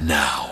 now.